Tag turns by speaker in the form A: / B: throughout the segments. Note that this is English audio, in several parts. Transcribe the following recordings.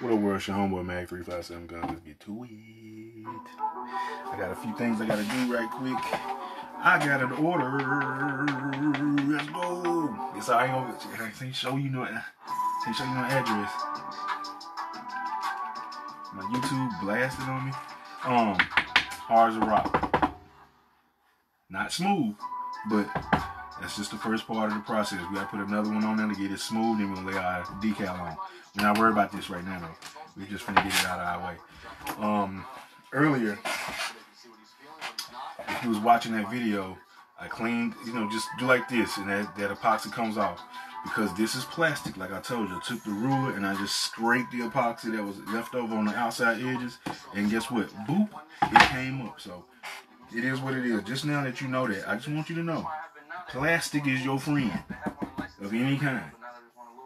A: What up, world? Your homeboy Mag 357 Guns. Let's get to it. I got a few things I gotta do right quick. I got an order. Let's go. Guess I ain't gonna I can't show you no can't show you no address. My YouTube blasted on me. Um, hard as a rock. Not smooth, but that's just the first part of the process. We gotta put another one on there to get it smooth, and we'll lay our decal on. We're not worried about this right now though. We're just gonna get it out of our way. Um, earlier, if you was watching that video, I cleaned, you know, just do like this, and that, that epoxy comes off. Because this is plastic, like I told you. I took the ruler and I just scraped the epoxy that was left over on the outside edges. And guess what? Boop, it came up. So it is what it is. Just now that you know that, I just want you to know, plastic is your friend of any kind.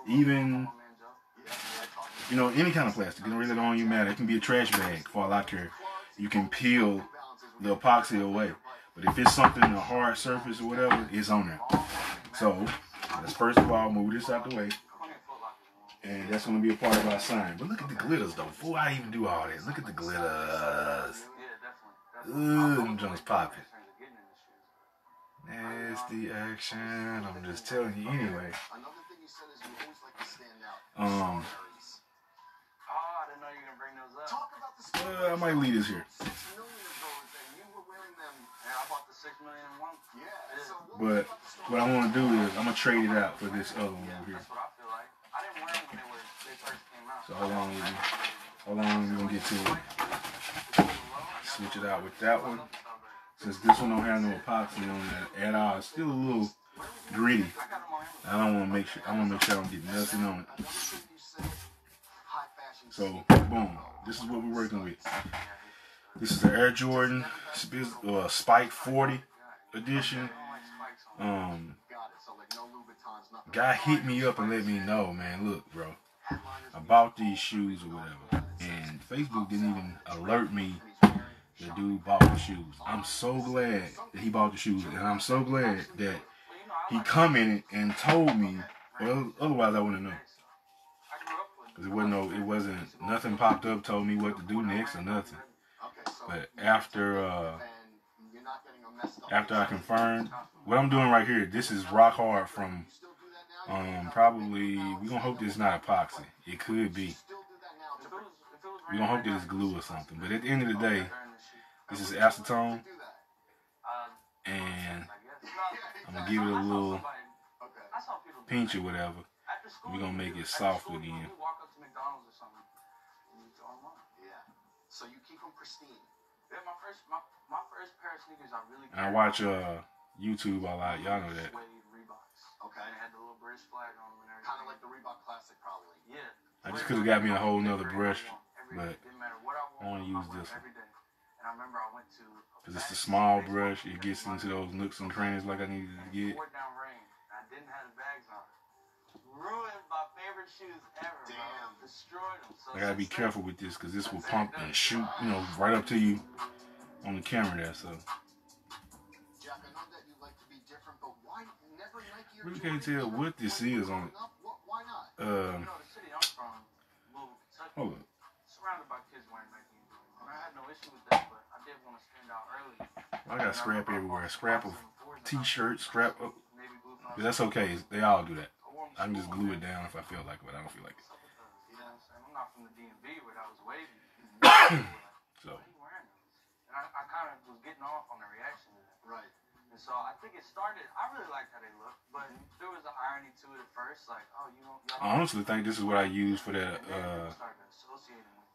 A: Even you know, any kind of plastic. It really don't even matter. It can be a trash bag for all I care. You can peel the epoxy away. But if it's something, a hard surface or whatever, it's on there. So, let's first of all move this out the way. And that's going to be a part of our sign. But look at the glitters, though. Before I even do all this, look at the glitters. Ooh, them joints popping. Nasty action. I'm just telling you anyway. Um, Uh, I might leave this here. But what I want to do is I'm gonna trade it out for this other one over here. So how long? How long we gonna get to it? Switch it out with that one. Since this one don't have no epoxy on it at all, it's still a little gritty. I don't want to make sure. I want to make sure I don't get nothing on it. So boom. This is what we're working with. This is the Air Jordan uh, Spike 40 edition. Um, guy hit me up and let me know, man. Look, bro, I bought these shoes or whatever, and Facebook didn't even alert me. The dude bought the shoes. I'm so glad that he bought the shoes, and I'm so glad that he commented and told me. Well, otherwise I wouldn't know. Cause it wasn't no, it wasn't nothing popped up told me what to do next or nothing. But after uh, after I confirmed what I'm doing right here, this is rock hard from um probably we gonna hope this is not epoxy. It could be. We gonna hope that it's glue or something. But at the end of the day, this is acetone, and I'm gonna give it a little pinch or whatever. We're gonna make it soft again. So you keep them pristine. Yeah, my first my, my first pair of sneakers I really and I watch uh YouTube a lot, y'all know that. Okay. And had the little British flag on them. Kind of like the Reebok Classic probably. Yeah. I just could have got me a whole nother brush, but I want to use this one. And I remember I went to Cause it's a small brush, it gets into those nooks and crannies like I needed to get. I didn't have the bags on. Ruined my favorite shoes ever, Damn. Destroyed them. So I gotta be careful with this because this will pump and shoot, you know, right up to you on the camera there. So. Really can't tell what this is on it. Um, hold on. Surrounded by kids wearing Nike. I had no issue with that, but I did want I got scrap everywhere. Scrap of t-shirts, scrap of. That's okay. They all do that. I can just glue it down if I feel like it, but I don't feel like it. I'm not from the DMV where that was wavy. so. I, I kind of was getting off on the reaction to that. Right. And so I think it started, I really liked how they looked, but there was an irony to it at first, like, oh, you know. I honestly think this is what I used for that, uh,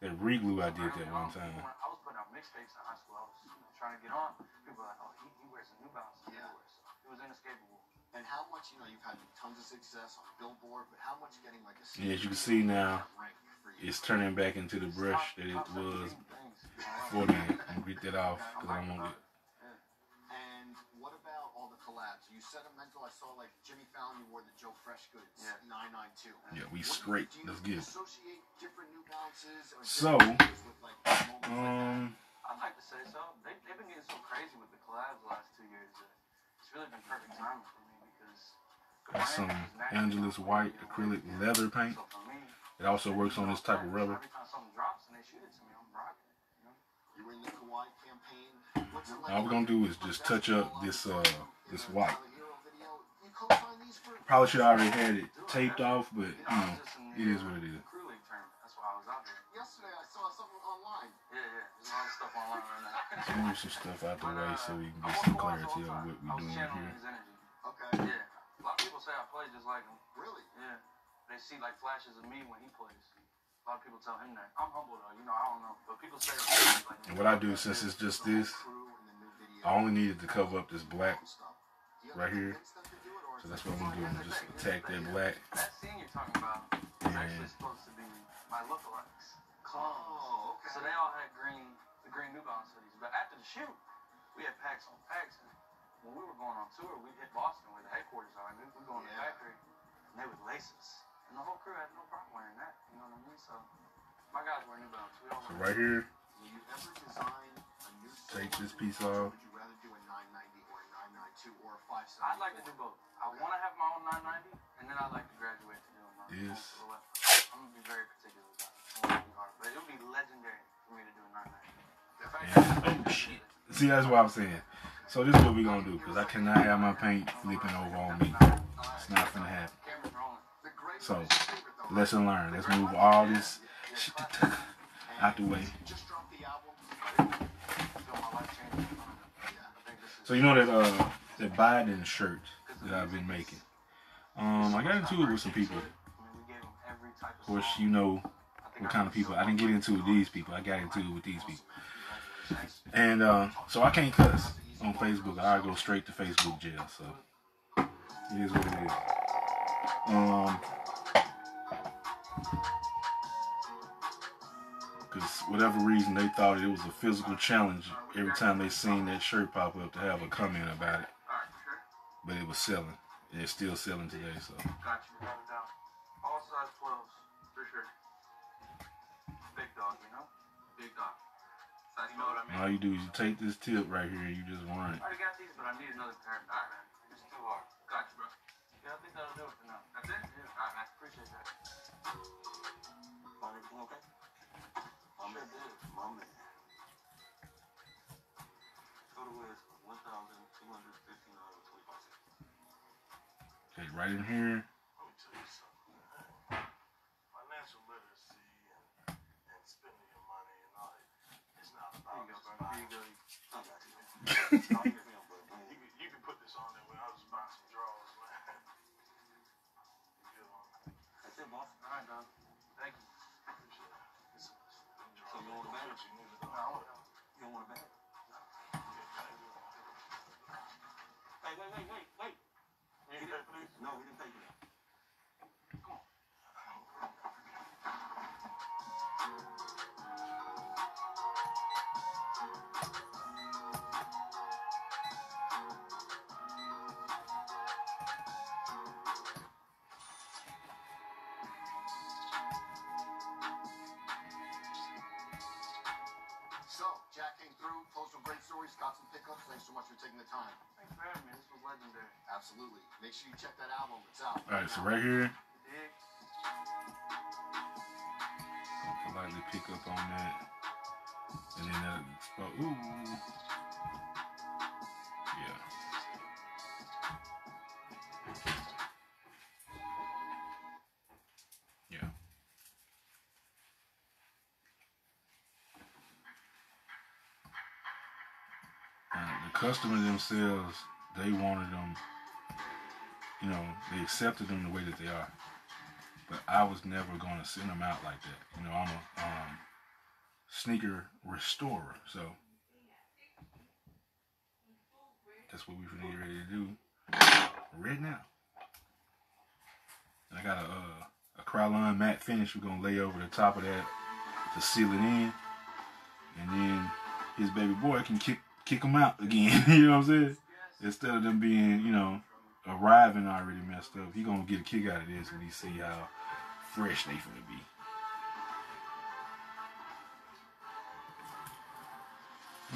A: that reglue I did that one time. I was putting out mixtapes in high school. I was trying to get on. People were like, oh, he, he wears a New Balance. Yeah. It was inescapable and how much you know you've had tons of success on Billboard, but how much getting like a yeah, as you can see now, it's turning back into the brush that it was before then. I'm gonna get that off because I don't want it. And what about all the collabs? You sentimental. I saw like Jimmy Fallon. You wore the Joe Freshgoods yeah. 992. Yeah, we scrape. That's good. So, um. I'd like to say so. They, they've been getting so crazy with the collabs the last two years. It's really been perfect timing. Got some Angelus white acrylic leather paint. It also works on this type of rubber. All we're gonna do is just touch up this uh this white. Probably should have already had it taped off, but you know, it is what it is. Let's move some stuff out the way so we can get some clarity on what we're doing here.
B: Okay. Yeah. A lot of people say I play just like him. Really? Yeah. They see like flashes of me when he plays. A lot of people tell him that. I'm humble though, you know, I don't know. But people say like
A: And what I do since it's just this, I only needed to cover up this black right here. So that's what I'm gonna do. I'm just attack that black.
B: That scene you're talking about is actually supposed to be my lookalikes. Oh, okay. So they all had green, the green New Balance hoodies. But after the shoot, we had packs on packs. And when we were going on tour, we hit Boston where the headquarters are. And we were going yeah. to the factory, and they would lace us. And the whole crew had no problem wearing that. You know what I mean? So my guys wear New Balance. We all
A: so right here, take this piece off.
B: I'd like to do both. I want to have my own 990, and then I'd like to graduate to do my
A: own. Yes.
B: I'm gonna be very particular about it. But it would be legendary for me to do a 990.
A: Yeah. Oh shit. See, that's what I'm saying. So this is what we're gonna do, because I cannot have my paint flipping over on me. It's not gonna happen. So, lesson learned. Let's move all this shit out the way. So you know that uh that Biden shirt that I've been making. Um, I got into it with some people. Of course, you know what kind of people. I didn't get into it with these people. I got into it with these people. And uh, so I can't cuss on Facebook. I go straight to Facebook jail. So it is what it is. Um, because whatever reason they thought it was a physical challenge every time they seen that shirt pop up to have a comment about it. But it was selling. It's still selling today, so.
B: Got you, All size 12s, for sure. Big dog, you know? Big dog. you know what I mean?
A: All you do is you take this tip right here and you just run
B: it. I already got these, but I need another pair. Alright, man. It's too hard. Got you, bro. Yeah, I think that'll do it for now. That's it? Yeah. Alright, man. Appreciate that. Everything okay? My man. My man. Total is 1,215
A: Okay, right in here.
B: Financial literacy and, and spending your money and all that. It's not about you go, you go. you, you can put this on there when I was buying some drawers, man. That's it, boss. All right, dog. So you want a bag? You don't want a bag? Hey, wait, wait, wait, wait. No, we didn't take it.
C: Jack came through, told some great stories, got some pickups. Thanks so much for taking the time.
B: Thanks for having me. This was legendary.
C: Absolutely. Make sure you check that album. It's out.
A: All right, so right here. I'll politely pick up on that. And then that, oh, ooh. Customer themselves they wanted them, you know, they accepted them the way that they are. But I was never going to send them out like that. You know, I'm a um, sneaker restorer, so that's what we're get ready to do right now. And I got a uh, a Krylon matte finish we're gonna lay over the top of that to seal it in, and then his baby boy can kick kick them out again. you know what I'm saying? instead of them being, you know, arriving already messed up, he gonna get a kick out of this when he see how fresh they finna be.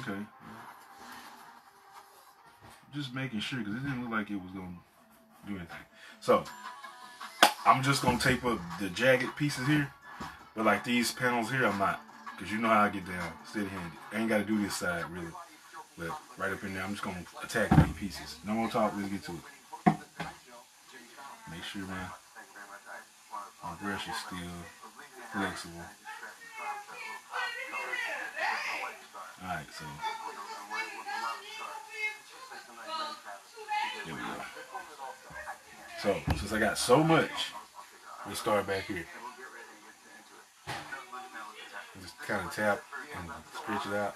A: Okay. Just making sure, because it didn't look like it was gonna do anything. So, I'm just gonna tape up the jagged pieces here, but like these panels here, I'm not, cause you know how I get down, steady handed. Ain't gotta do this side really, but right up in there, I'm just gonna attack these pieces. No more talk. Let's get to it. Make sure man, my brush is still flexible. Alright, so there we go. So, since I got so much, let's start back here. Just kind of tap and stretch it out.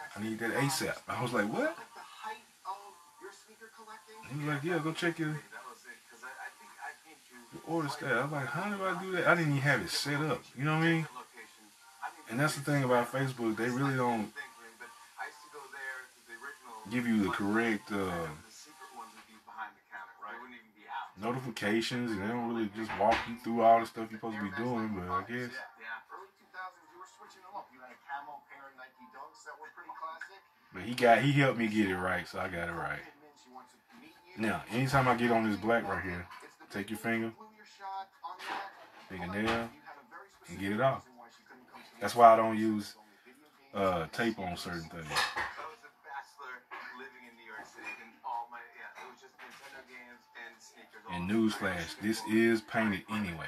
A: I need that ASAP. I was like, what? He was like, yeah, go check your, your order stat. I was like, how do I do that? I didn't even have it set up. You know what I mean? And that's the thing about Facebook. They really don't give you the correct uh, notifications. And they don't really just walk you through all the stuff you're supposed to be doing. But I guess. But he got he helped me get it right, so I got it right. Now, anytime I get on this black right here, take your finger, take a nail, and get it off. That's why I don't use uh, tape on certain things. And newsflash, this is painted anyway.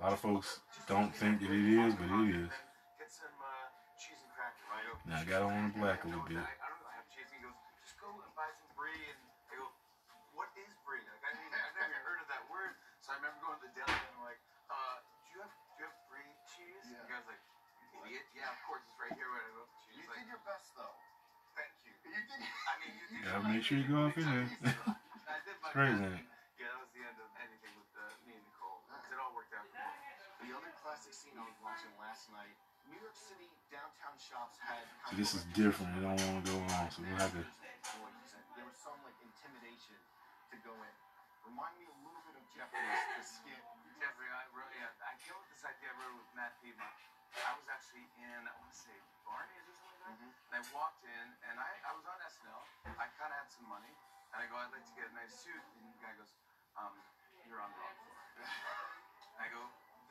A: A lot of folks don't think that it is, but it is. Now I got on the black a little bit.
D: I don't know. I have cheese. He goes, Just go and buy some brie. And I go, What is brie? I've never heard of that word.
A: So I remember going to the deli and I'm like, uh, do you have, do you have brie cheese? The guy's like, idiot. Yeah, of course, it's right here where I go.
C: You did your best though.
A: Thank you. You did. I mean, you did. Yeah, make sure you go off in there. I crazy. Yeah, that was the end of anything with uh, me and Nicole. It all worked out.
C: The other classic scene I was watching last night. New York City downtown shops had.
A: So this is different. They don't want to go on, so we'll have to.
C: There was some like intimidation to go in. Remind me a little bit of Jeffrey's the skit.
D: Jeffrey, I wrote, yeah, I came up with this idea I wrote with Matt Piedmont. I was actually in, I want to say, Barney's or something like that. Mm-hmm. And I walked in, and I, I was on SNL. I kind of had some money, and I go, I'd like to get a nice suit. And the guy goes, um, you're on the wrong floor. I go,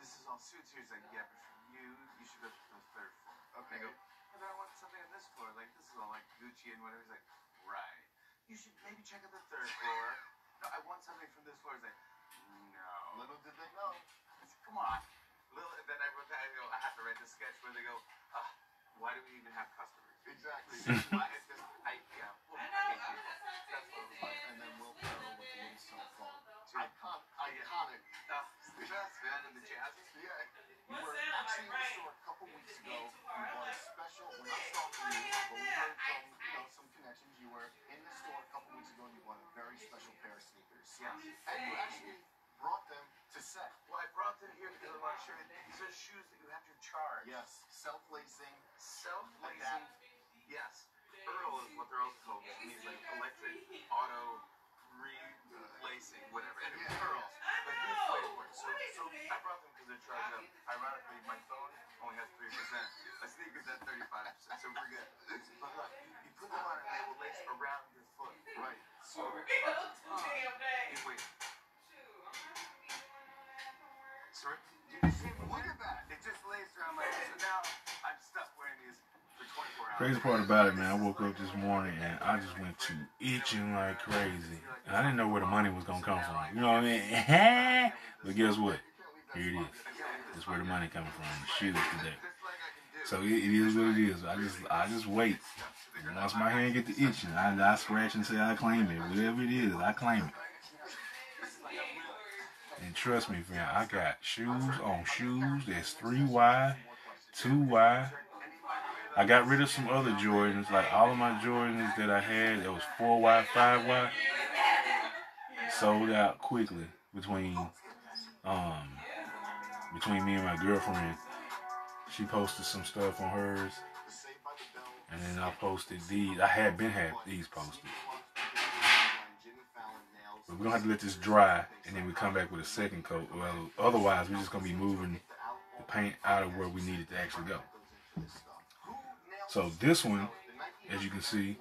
D: this is all suits here. He's like, yeah, but for you, you should go to the third floor. Okay. I go, but I want something on this floor. Like, this is all like Gucci and whatever. He's like, right. You should maybe check out the third floor no, I want something from this floor. He's like, no.
C: Little did they know.
D: I said, come on. Little, and then I wrote that, I go, I have to write the sketch where they go, uh, why do we even have customers?
C: Exactly.
D: why, it's just, I, yeah, well, I hate people. That's what it was like.
C: And then Will Ferrell with the Wings Cell phone. Icon, iconic.
D: Uh, the best, man, and the jazzes.
C: Yeah. We were actually in the store a couple weeks ago. We bought a special, we're not stalking you, but we heard from, you know, some connections. You were in the store a couple weeks ago and you bought a very special pair of sneakers.
D: Yeah.
C: And you actually brought them to set.
D: Well, I brought them here because I want to show you. These are shoes that you have to charge.
C: Yes. Self-lacing.
D: Self-lacing. Yes. Earl is what they're also called. It means like electric auto relacing, whatever. And it's pearls. But the way it works. So, so I brought them because they're charged up. Ironically, my phone only has 3%. My sneakers at 35%. So we're good. But look, you put them on and they will lace around your foot.
C: Right.
D: So, uh, wait. Sorry?
C: Look at that.
D: It just lays around my foot. So now I'm stuck wearing these for 24 hours.
A: Crazy part about it, man, I woke up this morning and I just went to itching like crazy. And I didn't know where the money was gonna come from. You know what I mean? but guess what? Here it is. That's where the money coming from. The shoes today. So it, it is what it is. I just I just wait. And once my hand get to itching, I, I scratch and say I claim it. Whatever it is, I claim it. And trust me, fam, I got shoes on shoes that's three Y, two Y. I got rid of some other Jordans, like all of my Jordans that I had, It was four Y, five Y, sold out quickly between um between me and my girlfriend. She posted some stuff on hers, and then I posted these. I had been had these posted. But we're gonna have to let this dry, and then we come back with a second coat. Well, otherwise we're just gonna be moving the paint out of where we need it to actually go. So this one, as you can see,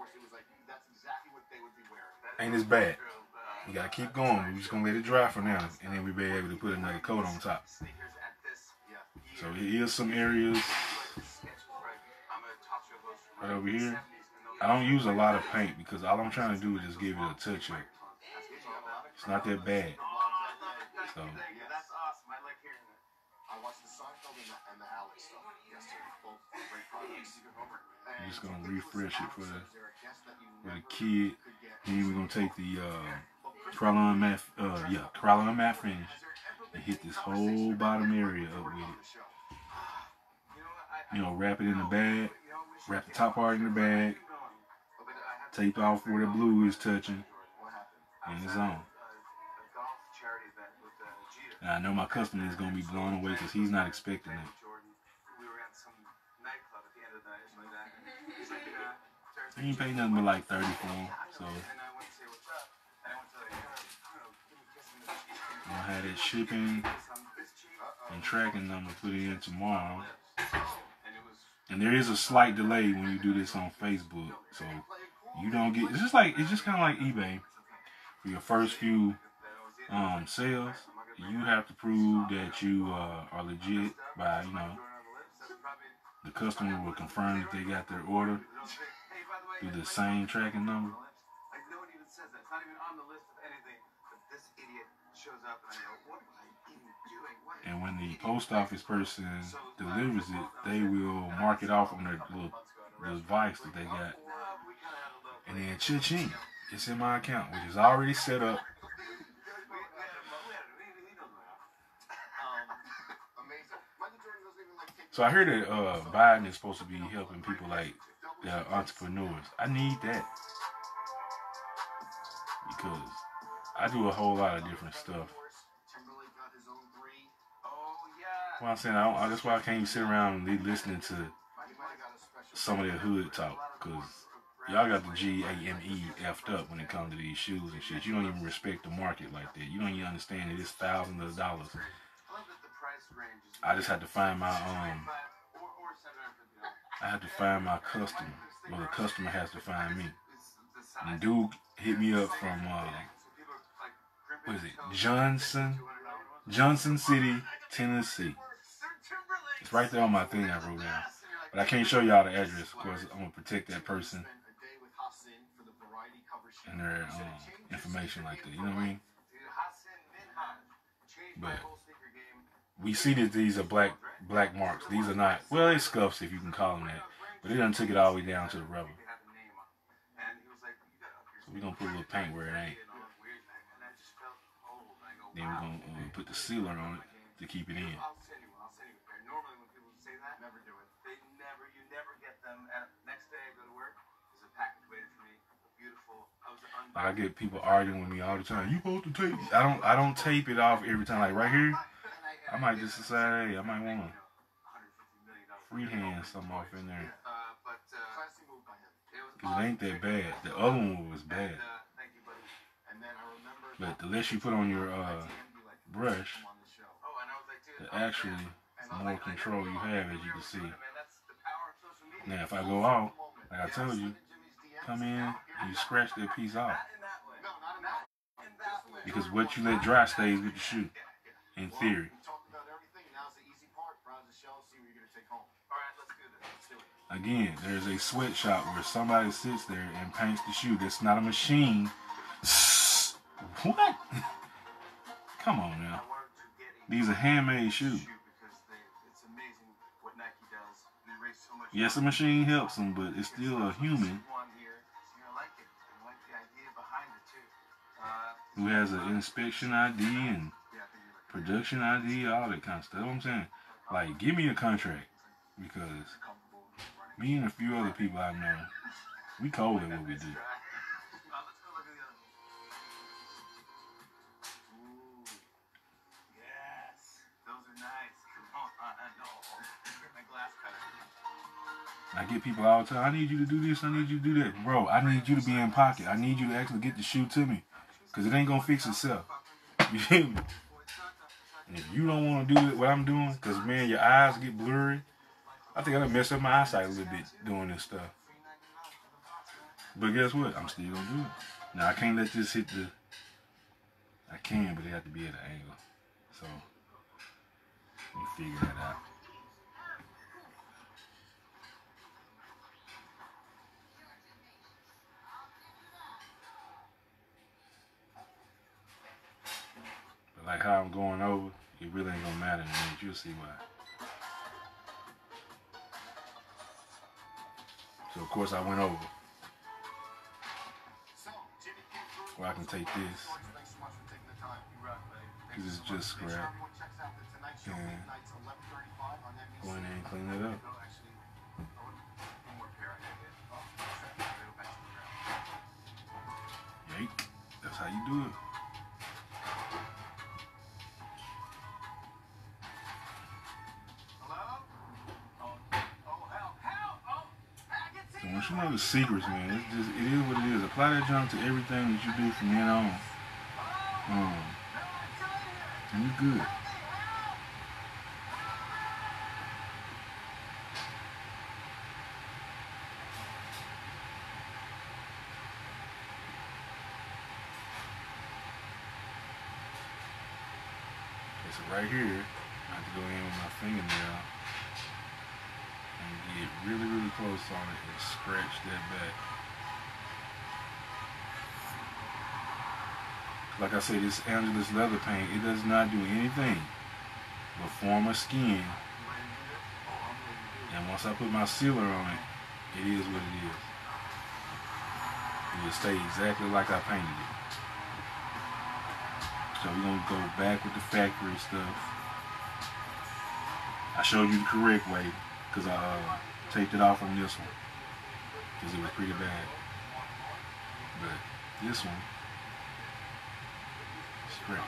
A: ain't as bad. We gotta keep going. We're just gonna let it dry for now, and then we'll be able to put another coat on top. So is some areas right over here. I don't use a lot of paint because all I'm trying to do is just give it a touch up. It's not that bad. So. I'm just gonna refresh it for the for the kid. Then we're gonna take the uh, Krylon matte, uh, yeah, Krylon matte finish and hit this whole bottom area up with it. You know, wrap it in the bag, wrap the top part in the bag, tape off where the blue is touching, and it's on. And I know my customer is gonna be blown away because he's not expecting it. He ain't pay nothing but like 30 for him, so. I'll have that shipping and tracking number put in tomorrow. And there is a slight delay when you do this on Facebook, so you don't get. It's just like it's just kind of like eBay. For your first few um, sales, you have to prove that you uh, are legit by you know the customer will confirm that they got their order through the same tracking number. And when the post office person delivers it, they will mark it off on their little, device that they got. And then cha-ching, it's in my account, which is already set up. So I heard that uh, Biden is supposed to be helping people like uh, entrepreneurs. I need that because I do a whole lot of different stuff. I'm saying I don't, that's why I can't sit around and be listening to some of the hood talk because y'all got the G A M E effed up when it comes to these shoes and shit. You don't even respect the market like that. You don't even understand that it's thousands of dollars. I just had to find my um I had to find my customer. Well, the customer has to find me. And dude hit me up from, uh, what is it, Johnson, Johnson City, Tennessee. Right there on my thing I wrote down. But I can't show y'all the address. Of course, I'm going to protect that person and their um, information like that. You know what I mean? But we see that these are black black marks. These are not, well, they scuffs if you can call them that. But they done took it all the way down to the rubber. So we're going to put a little paint where it ain't. Then we're going to uh, put the sealer on it to keep it in. I get people arguing with me all the time. You supposed to tape? I don't. I don't tape it off every time. Like right here, I might just decide, hey, I might want to freehand something off in there. Cause it ain't that bad. The other one was bad. But the less you put on your uh, brush, the actually more control you have, as you can see. Now, if I go out, like I told you, come in and you scratch that piece off. Because what you let dry stays with the shoe, in theory. Again, there's a sweatshop where somebody sits there and paints the shoe. That's not a machine. What? Come on now. These are handmade shoes. Yes, a machine helps them, but it's still a human who has an inspection ID and production ID, all that kind of stuff. I'm saying? Like, give me a contract because me and a few other people I know, we cold at what we do. I get people all the time. I need you to do this. I need you to do that, bro. I need you to be in pocket. I need you to actually get the shoe to me, cause it ain't gonna fix itself. You me? And if you don't want to do it, what I'm doing, cause man, your eyes get blurry. I think I done messed up my eyesight a little bit doing this stuff. But guess what? I'm still gonna do it. Now I can't let this hit the. I can, but it have to be at an angle. So me figure that out. Like how I'm going over, it really ain't gonna matter me. You'll see why. So of course I went over. Well, I can take this. Because it's just scrap. Go in there and clean it up. Yake. That's how you do it. You know the secrets, man, it's just it is what it is. Apply that junk to everything that you do from then on. Um, and you're good. Right here, I have to go in with my fingernail get really, really close on it and scratch that back. Like I said, this Angelus leather paint, it does not do anything but form a skin. And once I put my sealer on it, it is what it is. It will stay exactly like I painted it. So we're gonna go back with the factory stuff. I showed you the correct way because I uh, taped it off on this one because it was pretty bad. But this one, straight.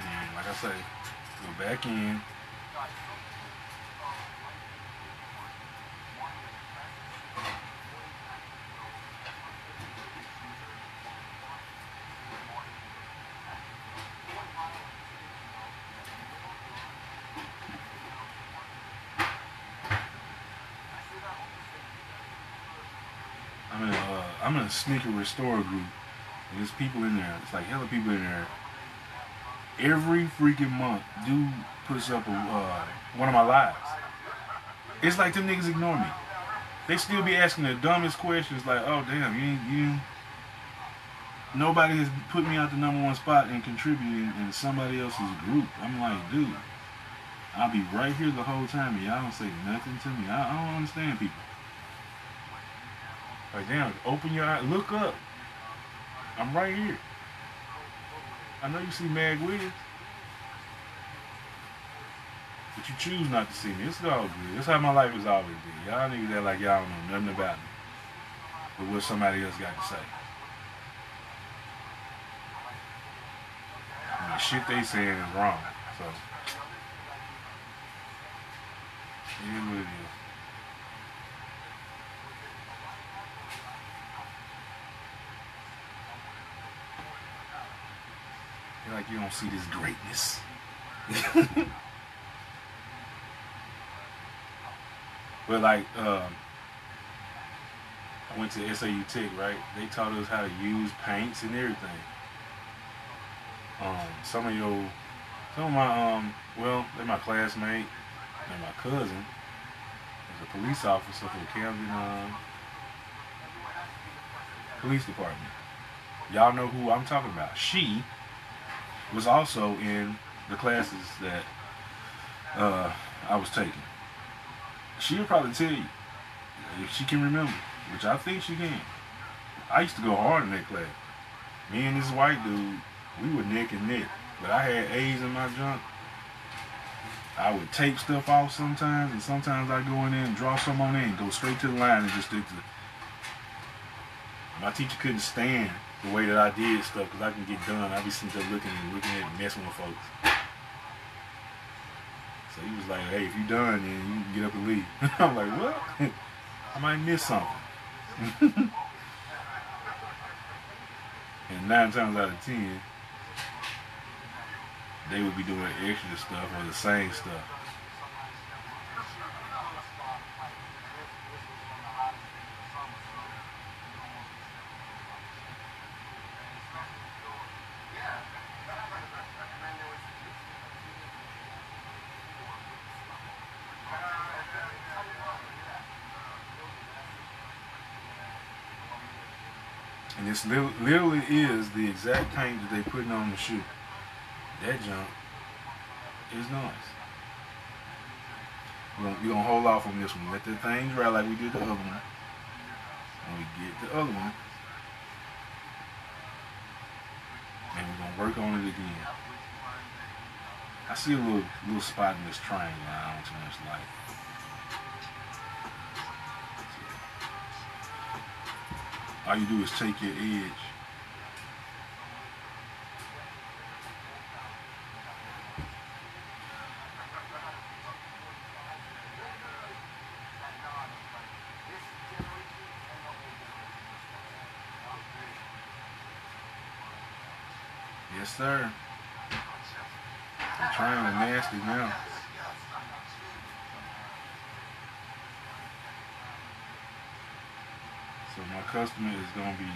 A: And like I say, go back in. I'm in a, uh, I'm in a sneaker restore group. And there's people in there. It's like hella people in there. Every freaking month, dude puts up a, uh, one of my lives. It's like them niggas ignore me. They still be asking the dumbest questions like, oh damn, you ain't, you Nobody has put me out the number one spot and contributed in somebody else's group. I'm like, dude, I'll be right here the whole time and y'all don't say nothing to me. I, I don't understand people. Like, damn, open your eyes, look up. I'm right here. I know you see Mag Wiz. But you choose not to see me. It's all good. That's how my life has always been. Y'all niggas that like y'all don't know nothing about me. But what somebody else got to say. And the shit they saying is wrong. So, it is what it is. You're like you don't see this greatness. but like, um, I went to SAU Tech, right? They taught us how to use paints and everything. Um, some of your, some of my, um, well, they're my classmate and my cousin. Is a police officer for the Camden um, Police Department. Y'all know who I'm talking about. She was also in the classes that uh, I was taking. She'll probably tell you if she can remember, which I think she can. I used to go hard in that class. Me and this white dude, we were neck and neck. But I had A's in my junk. I would tape stuff off sometimes, and sometimes I go in there and draw some on there and go straight to the line and just stick to it. my teacher couldn't stand the way that I did stuff because I can get done. I be sitting there looking and looking at messing with folks. So he was like, hey, if you're done, then you can get up and leave. I'm like, what? I might miss something. and nine times out of ten, they would be doing extra stuff or the same stuff. And this literally is the exact paint that they putting on the shoe. That junk is nice. We're gonna, we're gonna hold off on this one. Let the thing dry like we did the other one. And we get the other one. And we're gonna work on it again. I see a little little spot in this triangle I don't too much like. All you do is take your edge Yes, sir. I'm trying to nasty now. So my customer is going to be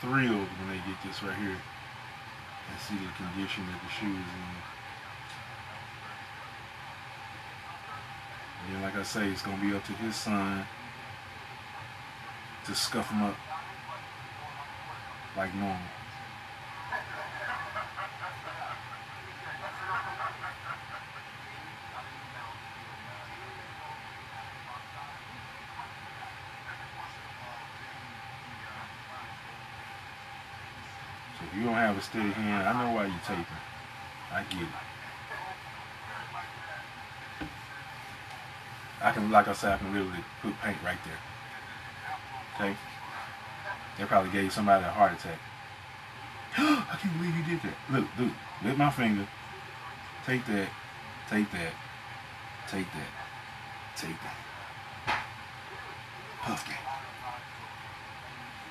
A: thrilled when they get this right here and see the condition that the shoe is in. And then, like I say, it's going to be up to his son to scuff them up like normal. Steady hand, I know why you're taping. I get it. I can, like I said, I can literally put paint right there. Okay? They probably gave somebody a heart attack. I can't believe you did that. Look, dude, lift my finger. Take that. Take that. Take that. Take that. Puff game.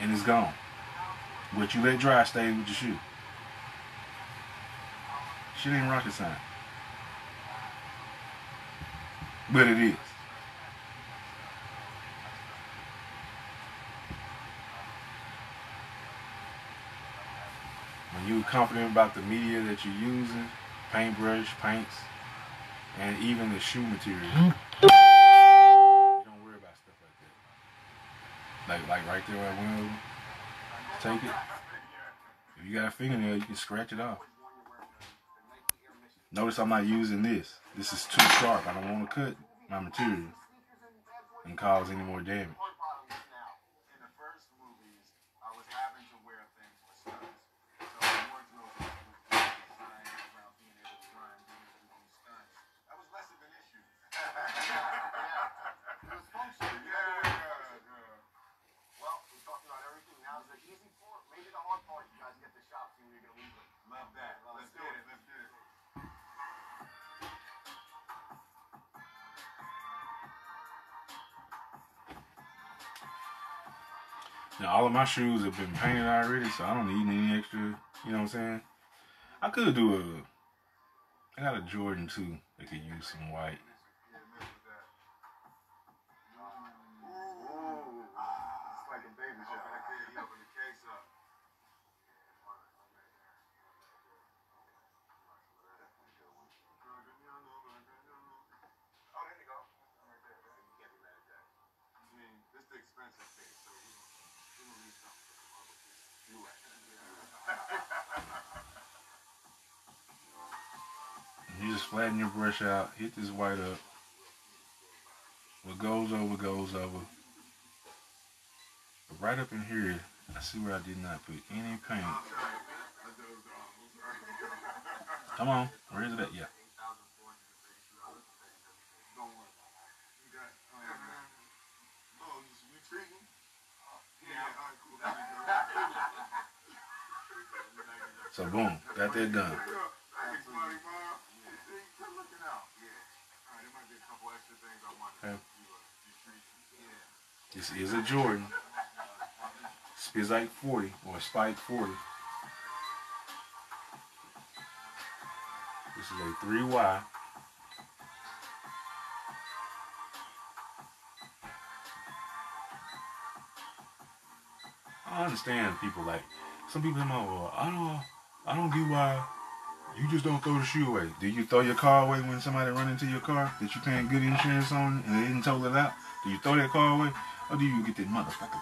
A: And it's gone. But you let dry stay with your shoe. Shit ain't rocket science. But it is. When you're confident about the media that you're using, paintbrush, paints, and even the shoe material, you don't worry about stuff like that. Like, like right there went over take it. If you got a fingernail, you can scratch it off. Notice I'm not using this. This is too sharp. I don't want to cut my material and cause any more damage. My shoes have been painted already, so I don't need any extra, you know what I'm saying? I could do a, I got a Jordan too that could use some white. flatten your brush out, hit this white up. What goes over, goes over. But right up in here, I see where I did not put any paint. Come on, where is it at? Yeah. So boom, got that done. This is a Jordan. Spizike 40 or Spike 40. This is a 3Y. I understand people like some people say, well, I don't I don't get why you just don't throw the shoe away. Do you throw your car away when somebody run into your car that you paying good insurance on and they didn't tow it out? Do you throw that car away? Or do you get that motherfucker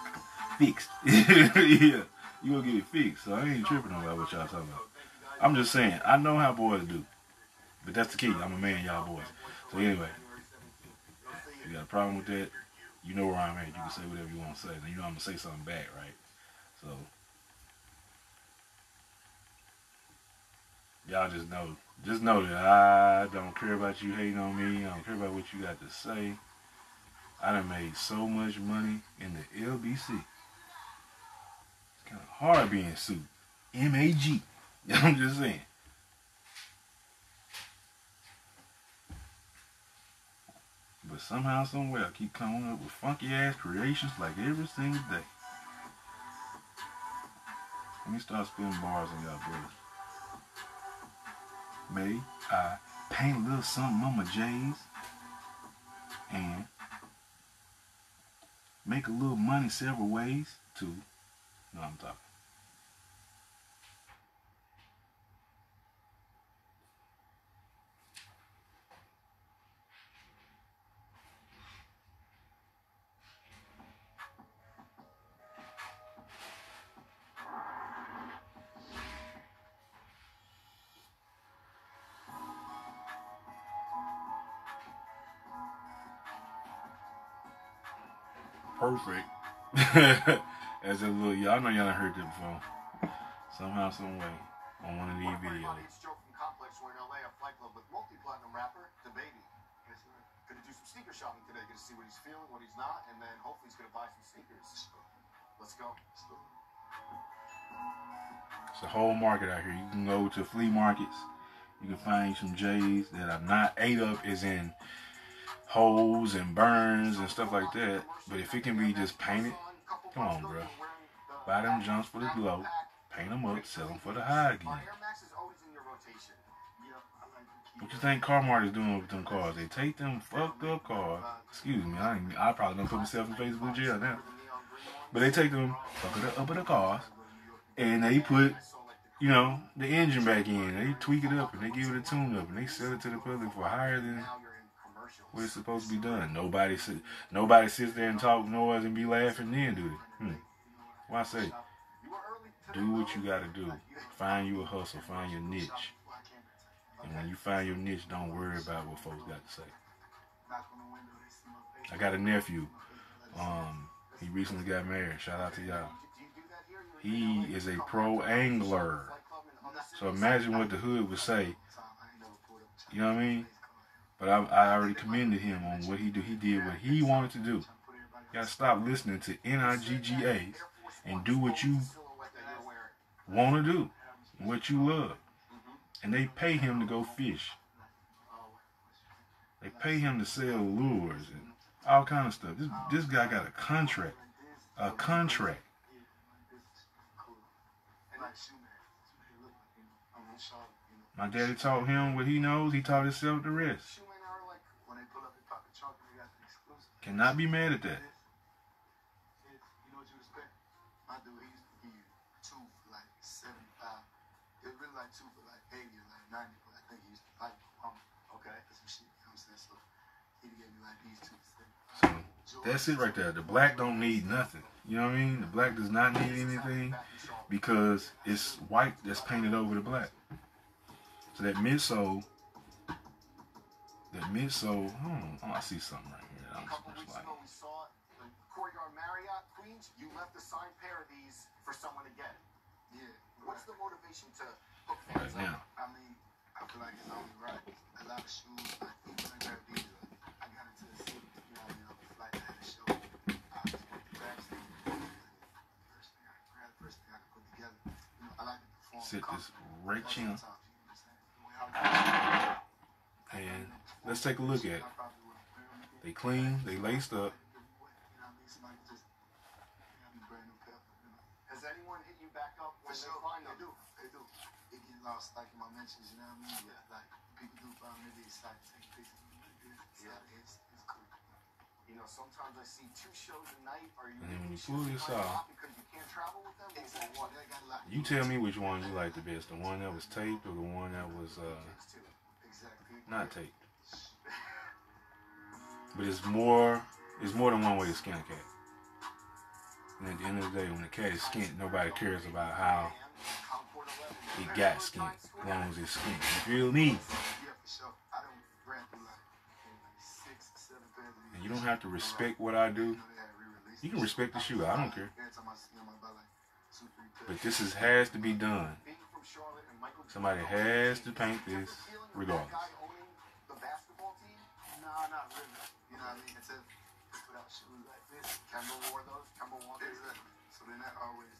A: fixed? yeah. You gonna get it fixed. So I ain't tripping about what y'all talking about. I'm just saying, I know how boys do. But that's the key. I'm a man, y'all boys. So anyway, you got a problem with that, you know where I'm at. You can say whatever you want to say. And you know I'm gonna say something back, right? So y'all just know, just know that I don't care about you hating on me. I don't care about what you got to say. I done made so much money in the LBC. It's kind of hard being sued. M-A-G. I'm just saying. But somehow, somewhere, I keep coming up with funky ass creations like every single day. Let me start spinning bars on y'all boys. May I paint a little something on my J's and make a little money several ways to, no, I'm talking. Perfect. As a little, y'all know y'all heard that before. Somehow, some way, on one of these videos.
C: Complex, we're in LA, a flight club with multi-platinum rapper, DaBaby. Gonna do some sneaker shopping today, gonna see what he's feeling, what he's not, and then hopefully he's gonna buy some sneakers. Let's go.
A: It's a whole market out here. You can go to flea markets. You can find some J's that are not ate up as in holes and burns and stuff like that. But if it can be just painted, come on, bro. Buy them jumps for the glow, paint them up, sell them for the high again. What you think Carmart is doing with them cars? They take them fucked up cars. Excuse me, I, I probably don't put myself in Facebook jail now. But they take them fucked up of the cars and they put, you know, the engine back in. They tweak it up and they give it a tune up and they sell it to the public for higher than what it's supposed to be done. Nobody sit, nobody sits there and talk noise and be laughing then do it. Hmm. Why say, do what you gotta do. Find you a hustle. Find your niche. And when you find your niche, don't worry about what folks got to say. I got a nephew. Um, he recently got married. Shout out to y'all. He is a pro angler. So imagine what the hood would say. You know what I mean? But I, I already commended him on what he did. He did what he wanted to do. You gotta stop listening to NIGGAs and do what you want to do, what you love. And they pay him to go fish. They pay him to sell lures and all kind of stuff. This this guy got a contract, a contract. My daddy taught him what he knows. He taught himself the rest. Cannot be mad at that. That's it right there. The black don't need nothing. You know what I mean? The black does not need anything because it's white that's painted over the black. So that midsole, that midsole, hmm, oh, I see something right here. I'm just like.
C: Courtyard Marriott, Queens, you left a signed pair of these for someone to get. Yeah. What's the motivation to hook fans
A: right now.
C: up? I mean, I feel like it's only right. A lot of shoes, like even when I grab these, I got into the city, you know, you know, the flight I had to show. I just went to backstage. First thing I grabbed, first thing I put together. You know, I like to perform.
A: Sit this right chin. And let's take a look at it. They clean, they laced up.
C: Has anyone hit you back up when they find them?
E: They do, they do. It get lost like in my mentions, you know what I mean? Yeah, like people do find me, they start take pictures. Yeah, it's, it's cool.
C: You know, sometimes I see two shows a night. Are you
A: And then when you pull this
C: like because you can't travel with them?
E: Exactly.
C: what?
E: They got a lot.
A: You tell me which one you like the best. The one that was taped or the one that was uh,
E: Exactly.
A: not taped. But it's more it's more than one way to skin a cat. And at the end of the day, when the cat is skinned, nobody cares about how it got skinned. As long as it's skinned. You feel me? And you don't have to respect what I do. You can respect the shoe. I don't care. But this is has to be done. Somebody has to paint this regardless.
C: The basketball team?
E: Nah, not really. You know what I mean? It's a put out shoes like this.
C: Kemba wore those. Kemba wore those.
E: Exactly. So then that always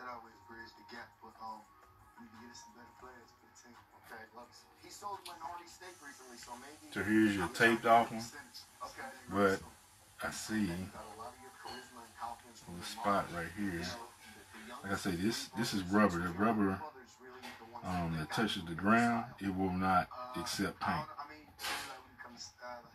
E: that always bridged the gap. But um, we need to get some better players for the team.
C: Okay, look. He sold minority stake recently, so maybe.
A: So here's your taped off one.
C: Okay.
A: But I see
C: Got a lot of your charisma and confidence from
A: a
C: your
A: spot right here.
C: You know, the young
A: Like I say, this this is rubber. The rubber
C: brothers really the ones
A: um, that touches the ground, it will not
E: Uh,
A: accept paint.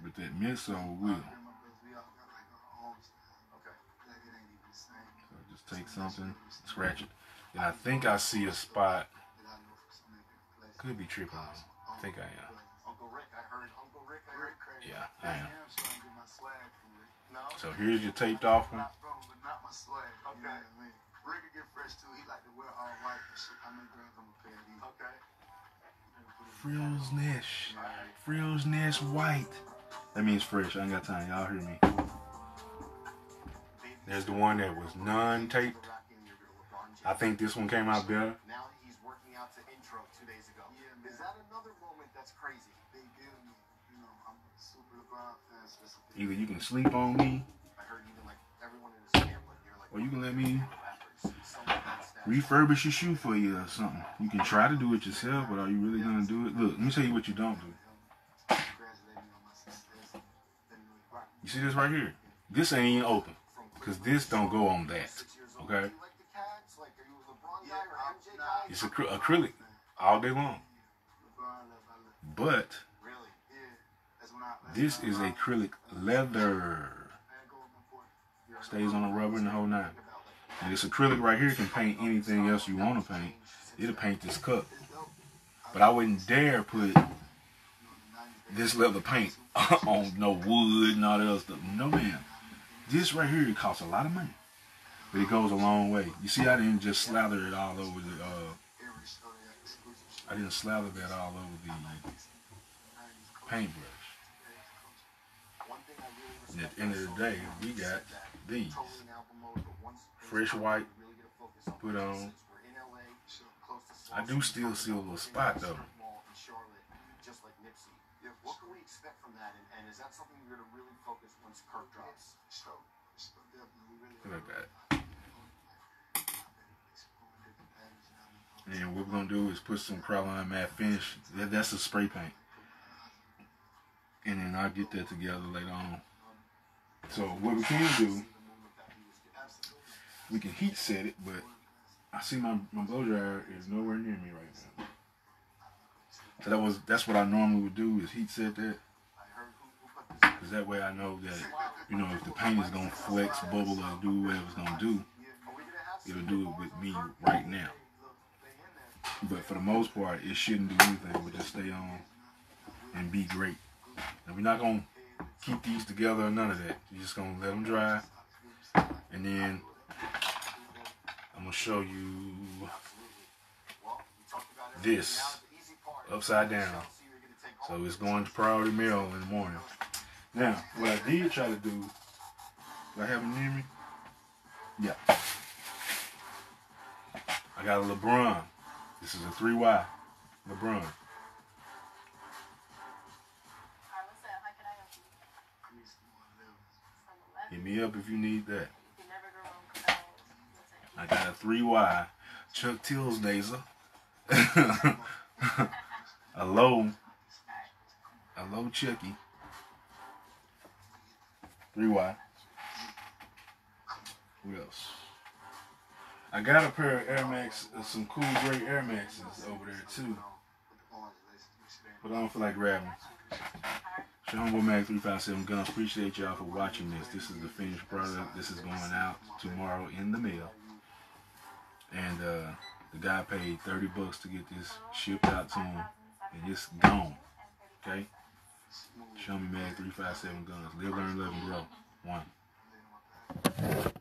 A: But that midsole will.
E: me and my brothers, we all got like our own style.
C: Okay.
E: Like it ain't even the same.
A: So just take something, scratch it. And I think I see a spot.
E: That I know from so many different places.
A: Could be tripping. I think I am.
C: Uncle Rick, I heard Uncle Rick. I heard crazy.
A: Yeah,
E: I
A: I am.
E: am trying to get my swag from Rick.
C: No.
A: So here's your taped off one.
E: Not from, but not my swag. You know
C: Okay.
E: what I mean? Rick could get fresh too. He like to wear all white and shit. I may grab him a pair of these.
C: Okay.
A: Frills Nash. Frills Nash White. That means fresh. I ain't got time. Y'all hear me. There's the one that was non-taped. I think this one came out better.
C: Now he's working out to intro two days ago.
E: Yeah.
C: Is that another moment that's crazy?
E: Deal to me. You know, I'm super LeBron fan. So it's
A: Either you can sleep on me,
C: I heard even like everyone in his family. You're like.
A: or you can let me refurbish your shoe for you or something. You can try to do it yourself, but are you really gonna do it? Look, let me tell you what you don't do. You see this right here? This ain't even open. Cause this don't go on that. Okay? It's acry- acrylic all day long. But this is acrylic leather. Stays on the rubber and the whole nine. And this acrylic right here can paint anything else you want to paint. It'll paint this cup. But I wouldn't dare put
E: You know, in the 90s,
A: this leather paint on no wood and all that other stuff. No man. This right here costs a lot of money. But it goes a long way. You see, I didn't just slather it all over the. Uh. I didn't slather that all over the paintbrush. And at the end of the day, we got these.
C: totally in album mode, but once
A: Fresh white,
C: to focus um, close to
A: I do still see a little spot, though.
C: What can we expect from that, and, is that something you're focus
E: definitely, we really.
A: That.
E: And
A: what we're gonna do is put some Krylon matte finish. That, that's a spray paint. And then I'll get that together later on. So what we can do, we can heat set it, but I see my, my blow dryer is nowhere near me right now. So that was that's what I normally would do is heat set that. Cause that way I know that, you know, if the paint is gonna flex, bubble, or do whatever it's gonna do, it'll do it with me right now. But for the most part, it shouldn't do anything but just stay on and be great. And we're not gonna keep these together or none of that. You're just gonna let them dry, and then gonna show you this upside down.
C: So
A: it's going to priority mail in the morning. Now, what I did try to do, do I have it near me? Yeah. I got a LeBron. This is a 3Y. LeBron.
F: Hi, what's up? How can I help you? From 11.
A: Hit me up if you need that.
F: You never grow on clothes. What's that?
A: I got a 3Y Chuck Tills Laser. a low, a low Chucky. 3Y. What else? I got a pair of Air Max, uh, some cool gray Air Maxes over there too. But I don't feel like grabbing. Sean Mag 357 Guns. Appreciate y'all for watching this. This is the finished product. This is going out tomorrow in the mail. And uh, the guy paid 30 bucks to get this shipped out to him. And it's gone. Okay? Show me Mag 357 Guns. Live, learn, love, and grow. One.